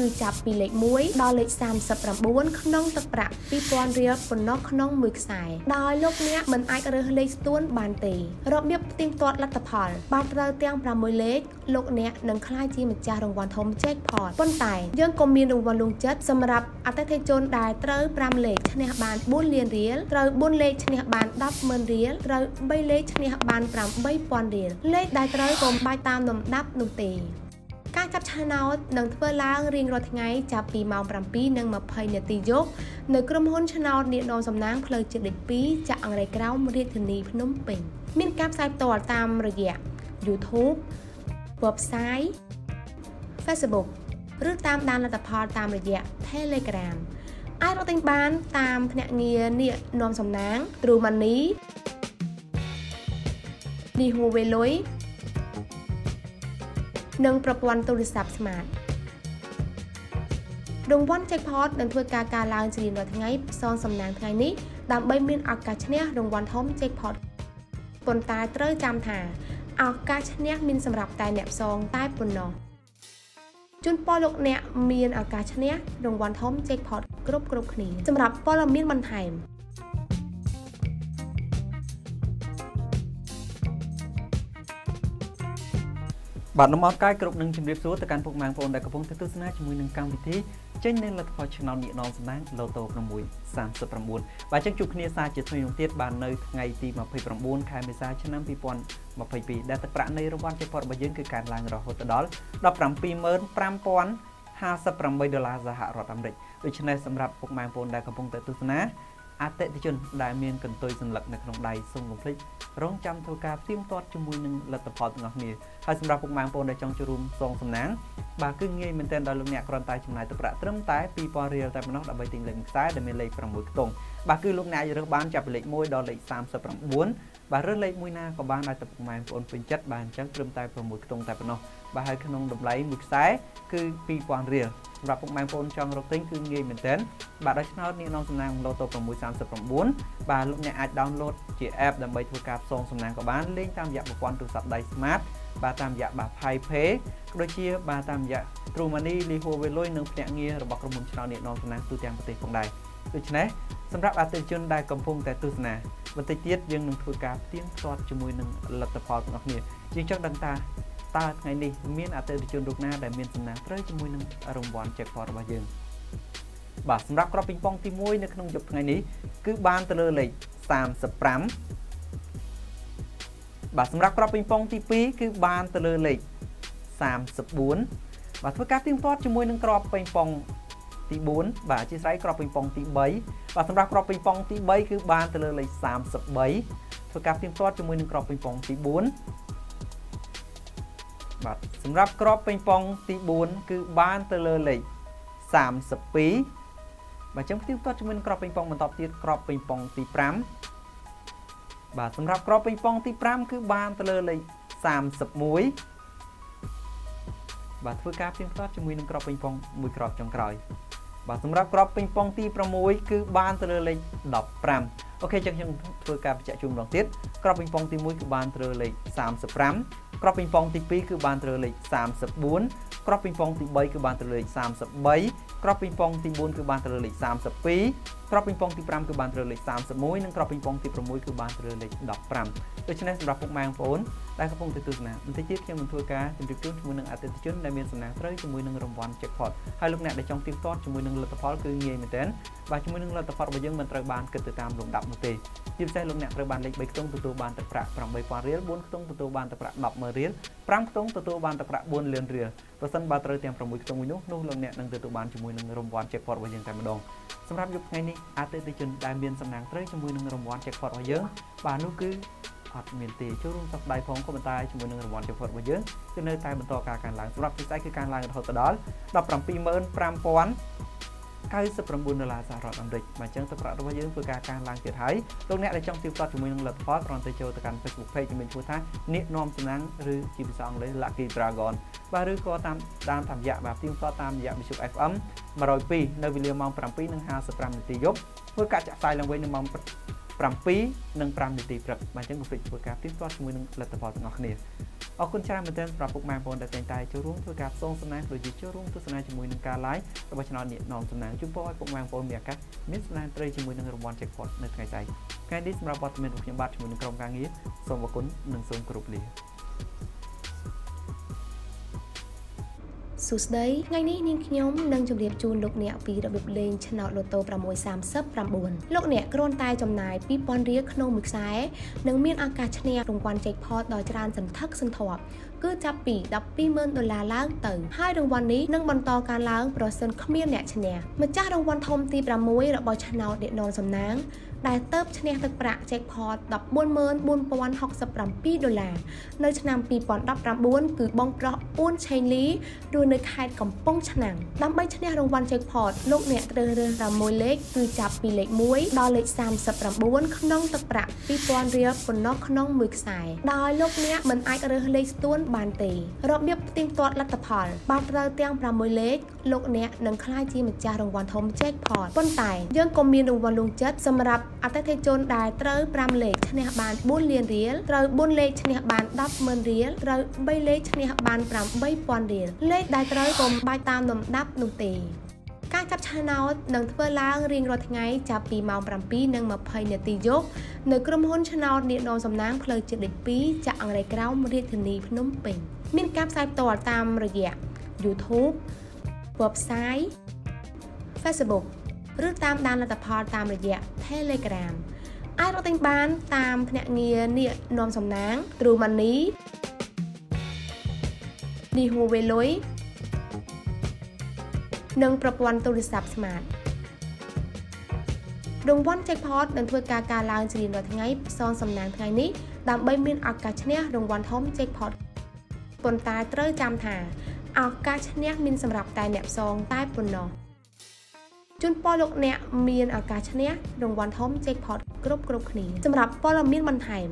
គឺចាប់ពីលេខ1ដល់លេខ39ក្នុងទឹកប្រាក់2000រៀលប៉ុណ្ណោះក្នុងមួយខ្សែដោយលោកអ្នកមិនអាចរើសលេខស្ទួនបានទេរបៀបផ្ទៀងផ្ទាត់លទ្ធផលបានត្រូវទាំង6លេខលោកអ្នកនឹងក្លាយជាម្ចាស់រង្វាន់ធំ Jackpot ប៉ុន្តែយើងក៏មានរង្វាន់លួងចិត្តសម្រាប់អតិថិជនដែលត្រូវ5លេខឈ្នះបាន4លានរៀលត្រូវ4លេខឈ្នះបាន100000រៀលត្រូវ3លេខឈ្នះបាន8000រៀលលេខដែលត្រូវកុំបាច់តាមលំដាប់នោះទេ ការចាប់ឆ្នោតនឹងធ្វើឡើងរៀងរាល់ថ្ងៃចាប់ពីម៉ោង7:20នាទីយប់នៅក្រុមហ៊ុនឆ្នោតនាដមសំណាងផ្លូវជាតិលេខ2ចាក់អង្រៃក្រោមរាជធានីភ្នំពេញមានការផ្សាយផ្ទាល់តាមរយៈ YouTube website Facebook ឬតាមដានលទ្ធផលតាមរយៈ Telegram អាចរកទិញបានតាមភ្នាក់ងារនាគនាំសំណាង True Money នេះហួវេលុយ និងប្រព័ន្ធទូរស័ព្ទ Smart រង្វាន់ Jackpot នឹងធ្វើការកើនឡើងជារៀងរាល់ថ្ងៃផ្សងសំណាងថ្ងៃនេះដើម្បីមានឱកាសឈ្នះរង្វាន់ធំ Jackpot ប៉ុន្តែត្រូវចាំថាឱកាសឈ្នះមានសម្រាប់តែអ្នកផ្សងតែប៉ុណ្ណោះជូនពរលោកអ្នកមានឱកាសឈ្នះរង្វាន់ធំ Jackpot គ្រប់គ្រប់គ្នាសម្រាប់ព័ត៌មានបន្ថែម បាទនំអត់កាយគ្រប់នឹងជម្រាបសួរទៅកាន់ពុកម៉ែបងប្អូនដែលកំពុងទស្សនាជាមួយនឹងកម្មវិធីចេញនៅលទ្ធផលឆ្នោតញាកនងសំណាងឡូតូ6 39បាទចឹងជួបគ្នាសាជាថ្មីមួយទៀតបាននៅថ្ងៃទី29ខែមេសាឆ្នាំ2022ដែលទឹកប្រាក់នៃរង្វាន់ជ័យផុតរបស់យើងគឺកើនឡើងរហូតដល់175,058ដុល្លារសហរដ្ឋអាមេរិកដូច្នេះសម្រាប់ពុកម៉ែបងប្អូនដែលកំពុងតែទស្សនា អតិថិជនដែលមានកន្ទុយសัญลักษณ์នៅក្នុងដៃសូមកុំភ្លេចរងចាំធ្វើការផ្ទៀងផ្ទាត់ជាមួយនឹងលទ្ធផលទាំងអស់គ្នាហើយសម្រាប់ពុកម៉ែបងប្អូនដែលចង់ចូលរួមសងសំណាងបាទគឺងាយមែនទែនដល់លោកអ្នកគ្រាន់តែចំណាយទឹកប្រាក់ត្រឹមតែ2000រៀលតែប៉ុណ្ណោះដើម្បីទិញលេខខ្សែដែលមានលេខ6ខ្ទង់បាទគឺលោកអ្នកអាចរើសបានចាប់ពីលេខ1ដល់លេខ39បាទរើសលេខមួយណាក៏បានដែរតែពុកម៉ែបងប្អូនពេញចិត្តបាទអញ្ចឹងត្រឹមតែ6ខ្ទង់តែប៉ុណ្ណោះបាទហើយក្នុងតម្លៃមួយខ្សែគឺ2000រៀល សម្រាប់ពុកម៉ែបងប្អូនចង់រកទិញគឺងាយមែនទែនបាទដោយឆ្នោតនាងនងសំណាងឡូតូ639បាទលោកអ្នកអាច download ជា app ដើម្បីធ្វើការផ្សងសំណាងក៏បានលេងតាមរយៈប្រព័ន្ធទូរស័ព្ទដៃ smart បាទតាមរយៈបាទ Pi Pay ក៏ដូចជាបាទតាមរយៈ True Money Liho Veloy និងភ្នាក់ងាររបស់ក្រុមហ៊ុនឆ្នោតនាងនងសំណាងទូទាំងប្រទេសផងដែរដូច្នេះ សម្រាប់អតិថិជនដែលកំពុងតែទស្សនាបន្តិចទៀតយើងនឹងធ្វើការផ្ទៀងផ្ទាត់ជាមួយនឹងលទ្ធផលទាំងអស់គ្នាជាងចង់ដឹងថាតើថ្ងៃនេះមានអតិថិជនរូបណាដែលមានសំណាងត្រូវជាមួយនឹងរង្វាន់ jackpot របស់យើងបាទសម្រាប់គ្រាប់ពីងប៉ុងទី1នៅក្នុងយប់ថ្ងៃនេះគឺបានទៅលើលេខ35បាទសម្រាប់គ្រាប់ពីងប៉ុងទី2គឺបានទៅលើលេខ34បាទធ្វើការទៀងទាត់ជាមួយនឹងគ្រាប់ពីងប៉ុង ទី4បាទអធិស្ឋានគ្រាប់ពីងប៉ុងទី3បាទសម្រាប់គ្រាប់ពីងប៉ុងទី3គឺបានទៅលើលេខ33ធ្វើការទៀងទាត់ជាមួយនឹងគ្រាប់ពីងប៉ុងទី4បាទសម្រាប់ក្របពេញប៉ុងទី4គឺបានទៅលើលេខ32បាទចឹងផ្ទៀងផ្ទាត់ជាមួយនឹងក្របពេញប៉ុងបន្តទៀតក្របពេញប៉ុងទី5បាទសម្រាប់ក្របពេញប៉ុងទី5គឺបានទៅលើលេខ31បាទធ្វើការផ្ទៀងផ្ទាត់ជាមួយនឹងក្របពេញប៉ុងមួយក្របចុងក្រោយ បាទសម្រាប់ក្របពេញប៉ុងទី6គឺបានទៅលើលេខ15អូខេចឹងខ្ញុំធ្វើការបញ្ជាក់ជូនម្ដងទៀតក្របពេញប៉ុងទី1គឺបានទៅលើលេខ35គ្រាប់ពីងប៉ុងទី2គឺបានត្រូវលេខ34គ្រាប់ពីងប៉ុងទី3គឺបានត្រូវលេខ33គ្រាប់ពីងប៉ុងទី4គឺបានត្រូវលេខ32 គ្រាប់ពីងប៉ុងទី5គឺបានត្រូវលេខ31និងគ្រាប់ពីងប៉ុងទី6គឺបានត្រូវលេខ15ដូច្នេះសម្រាប់ពុកម៉ែបងប្អូនដែលកំពុងទៅទស្សនាបន្តិចទៀតខ្ញុំនឹងធ្វើការជម្រាបជូនជាមួយនឹងអតិថិជនដែលមានសំណាងត្រូវជាមួយនឹងរង្វាន់ jackpot ហើយលោកអ្នកដែលចង់ទៀងទាត់ជាមួយនឹងលទ្ធផលគឺងាយមែនទែនបាទជាមួយនឹងលទ្ធផលរបស់យើងមិនត្រូវបានគិតទៅតាមលំដាប់នោះទេជាពិសេសលោកអ្នកត្រូវបានលេខ3ខ្ទង់ទទួលបានទឹកប្រាក់8000រៀល4ខ្ទង់ទទួលបានទឹកប្រាក់100,000រៀល5ខ្ទង់ទទួលបានទឹកប្រាក់4លានរៀលប្រសិនបើត្រូវទាំង6ខ្ទង់មួយនោះនោះលោកអ្នកនឹងទទួលបានជាមួយនឹងរង្វាន់ jackpot របស់យើងតែម្ដងសម្រាប់យប់ថ្ងៃនេះអតិថិជនដែលមានសំណាងត្រូវជាមួយនឹងរង្វាន់ jackpot របស់យើងបាទនោះគឺអត់មានទេចូលរួមសប្តាហ៍ផងក៏ប៉ុន្តែជាមួយនឹងរង្វាន់ jackpot របស់យើងគឺនៅតែបន្តការកើនឡើងសម្រាប់ពិសេសគឺកើនឡើងរហូតដល់175,000 99ដុល្លារសហរដ្ឋអាមេរិកបាទអញ្ចឹងទឹកប្រាក់របស់យើងធ្វើការកើនឡើងទៀតហើយលោកអ្នកដែលចង់ទៀងទាត់ជាមួយនឹងលទ្ធផលគ្រាន់តែចូលទៅកាន់ Facebook Page ជំនាញឈ្មោះថាអ្នកនាំសំណាងឬជាភាសាអង់គ្លេស Lucky Dragon បាទឬក៏តាមតាមតាមរយៈបាទទៀងទាត់តាមរយៈ Vision FM 102នៅវេលាម៉ោង7:55នាទីយប់ធ្វើការចាក់ផ្សាយឡើងវិញនៅម៉ោង7និង5នាទីព្រឹកបាទអញ្ចឹងកុំភ្លេចធ្វើការទៀងទាត់ជាមួយនឹងលទ្ធផលទាំងអស់គ្នា អរគុណច្រើនមែនទែនសម្រាប់ពុកម៉ែបងប្អូនដែលតែងតែចូលរួមធ្វើការផ្សងសំណាងដូចជាចូលរួមទស្សនាជាមួយនឹងការ live របស់ Channel នេះនាំសំណាងជូនពរឲ្យពុកម៉ែបងប្អូនមានឱកាសមានសំណាងត្រីជាមួយនឹងរង្វាន់ jackpot នៅថ្ងៃស្អែកថ្ងៃនេះសម្រាប់វត្តមានរបស់ខ្ញុំបាទជាមួយនឹងក្រុមការងារសូមអរគុណនិងសូមគោរពលា សួស្តីថ្ងៃនេះនាងខ្ញុំនឹងជម្រាបជូនលោកអ្នកពីរបៀបលេងឆ្នោតលូតូ639លោកអ្នកគ្រាន់តែចំណាយ2000រៀលក្នុងមួយខ្សែនិងមានឱកាសឈ្នះរង្វាន់ Jackpot ដ៏ច្រើនសន្ធឹកសន្ធាប់គឺចាប់ពី120,000ដុល្លារឡើងទៅហើយរង្វាន់នេះនឹងបន្តការឡើងប្រសិនគ្មានអ្នកឈ្នះម្ចាស់រង្វាន់ធំទី6របស់ឆ្នោតអ្នកននសំណាង ដែលទៅបឈ្នះទឹកប្រាក់ Jackpot 144,067ដុល្លារនៅឆ្នាំ2019គឺបងប្រុសអ៊ូនឆេងលីរស់នៅខេត្តកំពង់ឆ្នាំងដើម្បីឈ្នះរង្វាន់ Jackpot លោកអ្នកត្រូវរើស6លេខគឺចាប់ពីលេខ1ដល់លេខ39ក្នុងទឹកប្រាក់2000រៀលប៉ុណ្ណោះក្នុងមួយខ្សែដោយលោកអ្នកមិនអាចរើសលេខស្ទួនបានទេរបៀបផ្ទៀងផ្ទាត់លទ្ធផលបើត្រូវទាំង6លេខលោកអ្នកនឹងក្លាយជាម្ចាស់រង្វាន់ធំ Jackpot ប៉ុន្តែយើងក៏មានរង្វាន់លួងចិត្តសម្រាប់ អតិថិជនដែលត្រូវ5លេខឈ្នះបាន4លានរៀលត្រូវ4លេខឈ្នះបាន100000រៀលត្រូវ3លេខឈ្នះបាន8000រៀលលេខដែលត្រូវកុំបាច់តាមលំដាប់នោះទេការចាប់ឆ្នោតនឹងធ្វើឡើងរៀងរាល់ថ្ងៃចាប់ពីម៉ោង7:20នាទីយប់នៅក្រុមហ៊ុនឆ្នោតនាដនសំណាងផ្លូវជាតិលេខ2ចាក់អង្រែក្រោមរាជធានីភ្នំពេញមានការផ្សាយផ្ទាល់តាមរយៈ YouTube website Facebook ឬតាមដានលទ្ធផលតាមរយៈ Telegram អាចរកទិញបានតាមភ្នាក់ងារនាគនាំសំណាង True Money នេះហួវេលុយនិងប្រព័ន្ធទូរស័ព្ទ Smart រង្វាន់ Jackpot នឹងធ្វើការការឡើងជារៀងរាល់ថ្ងៃផ្សងសំណាងថ្ងៃនេះដើម្បីមានឱកាសឈ្នះរង្វាន់ធំ Jackpot ប៉ុន្តែត្រូវចាំថាឱកាសឈ្នះមានសម្រាប់តែអ្នកផ្សងតែប៉ុណ្ណោះ ជូនពរលោកអ្នកមានឱកាសឈ្នះរង្វាន់ធំ Jackpot គ្រប់គ្រប់គ្នាសម្រាប់ព័ត៌មានបន្ថែម